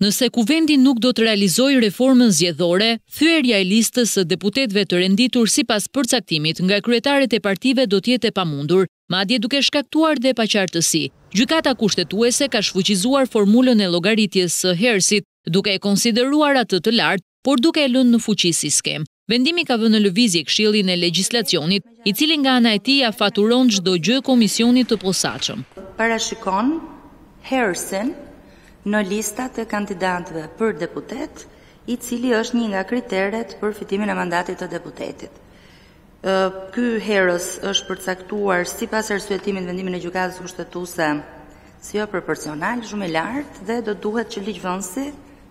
Nëse Kuvendi nuk do të realizojë reformën zgjedhore, thyerja e listës së deputetëve të renditur sipas përcaktimit nga kryetarët e partive do të jetë e pamundur, madje duke shkaktuar dhe paqartësi. Gjykata Kushtetuese ka shfuqizuar formulën e llogaritjes së herësit, duke e konsideruar atë të lartë, por duke e lënë në fuqi si skemë. Vendimi ka vënë në lëvizje Këshillin e Legjislacionit, i cili nga ana e tij ia faturon çdo gjë Komisionit të Posaçëm. parashikon herësin në listat e kandidatëve për deputet, i cili është një nga kriteret për fitimin e mandatit të deputetit. Ky herës është përcaktuar sipas arsyetimit në vendimin e Gjykatës Kushtetuese si joproporcional, shumë i lartë dhe do duhet që ligjvënësi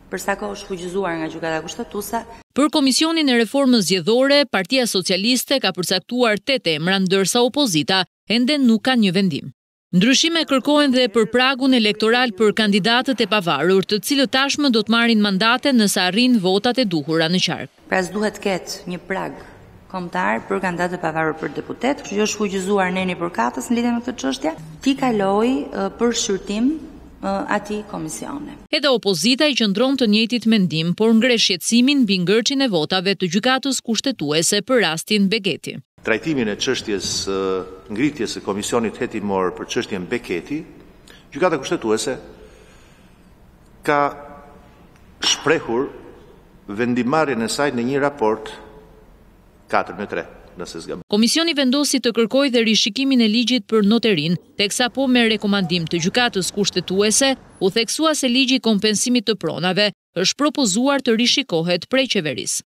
Për sa kohë është shfuqizuar nga Gjykata Kushtetuese? Për Komisionin e Reformës Zgjedhore, Partia Socialiste ka përcaktuar tetë emra ndërsa opozita ende nuk ka një vendim. Ndryshime kërkohen dhe për pragun elektoral për kandidatët e pavarur, të cilët tashmë do të marrin mandate nëse arrijnë votat e duhura në qark. Pra s'duhet të ketë një prag kombëtar për kandidatët e pavarur për deputet, kështu që është shfuqizuar neni përkatës në lidhje me këtë çështje, t'i kalojë për shqyrtim atij komisioni. Edhe opozita i qëndron të njëjtit mendim, por ngre shqetësimin mbi ngërçin e votave të Gjykatës Kushtetuese për rastin Beketi. Trajtimin e çështjes së ngritjes së Komisionit Hetimor për çështjen Beketi, Gjykata Kushtetuese ka shprehur vendimmarrjen e saj në një raport katër me tre, nëse s'gaboj. Komisioni vendosi të kërkojë dhe rishikimin e ligjit për noterinë, teksa po me rekomandim të Gjykatës Kushtetuese u theksua se ligji i kompensimit të pronave është propozuar të rishikohet prej Qeverisë.